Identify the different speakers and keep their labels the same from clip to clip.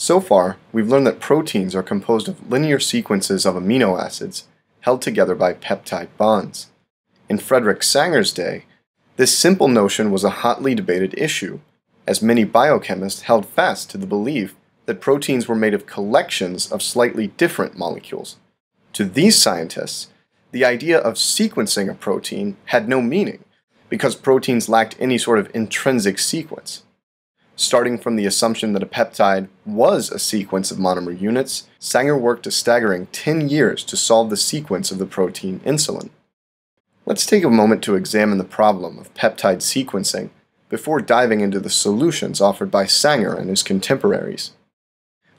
Speaker 1: So far, we've learned that proteins are composed of linear sequences of amino acids held together by peptide bonds. In Frederick Sanger's day, this simple notion was a hotly debated issue, as many biochemists held fast to the belief that proteins were made of collections of slightly different molecules. To these scientists, the idea of sequencing a protein had no meaning because proteins lacked any sort of intrinsic sequence. Starting from the assumption that a peptide was a sequence of monomer units, Sanger worked a staggering 10 years to solve the sequence of the protein insulin. Let's take a moment to examine the problem of peptide sequencing before diving into the solutions offered by Sanger and his contemporaries.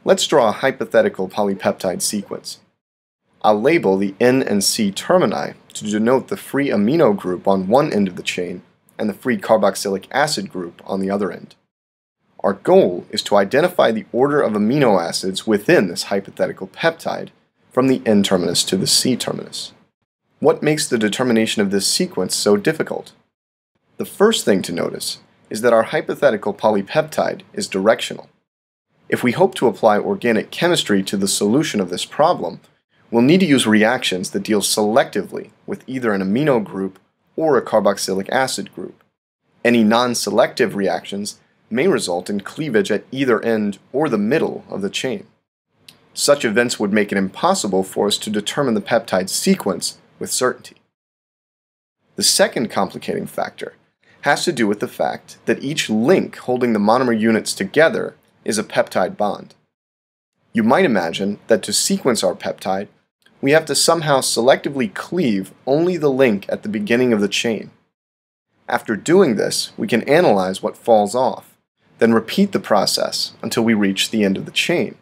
Speaker 1: Let's draw a hypothetical polypeptide sequence. I'll label the N and C termini to denote the free amino group on one end of the chain and the free carboxylic acid group on the other end. Our goal is to identify the order of amino acids within this hypothetical peptide from the N terminus to the C terminus. What makes the determination of this sequence so difficult? The first thing to notice is that our hypothetical polypeptide is directional. If we hope to apply organic chemistry to the solution of this problem, we'll need to use reactions that deal selectively with either an amino group or a carboxylic acid group. Any non-selective reactions may result in cleavage at either end or the middle of the chain. Such events would make it impossible for us to determine the peptide sequence with certainty. The second complicating factor has to do with the fact that each link holding the monomer units together is a peptide bond. You might imagine that to sequence our peptide, we have to somehow selectively cleave only the link at the beginning of the chain. After doing this, we can analyze what falls off then repeat the process until we reach the end of the chain.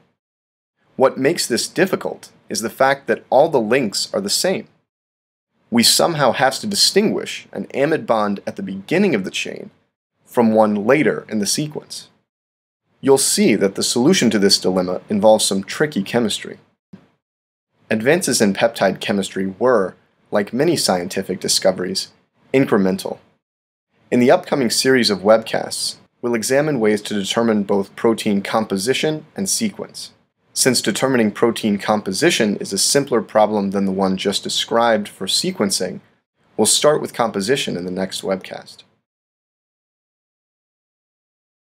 Speaker 1: What makes this difficult is the fact that all the links are the same. We somehow have to distinguish an amide bond at the beginning of the chain from one later in the sequence. You'll see that the solution to this dilemma involves some tricky chemistry. Advances in peptide chemistry were, like many scientific discoveries, incremental. In the upcoming series of webcasts, we'll examine ways to determine both protein composition and sequence. Since determining protein composition is a simpler problem than the one just described for sequencing, we'll start with composition in the next webcast.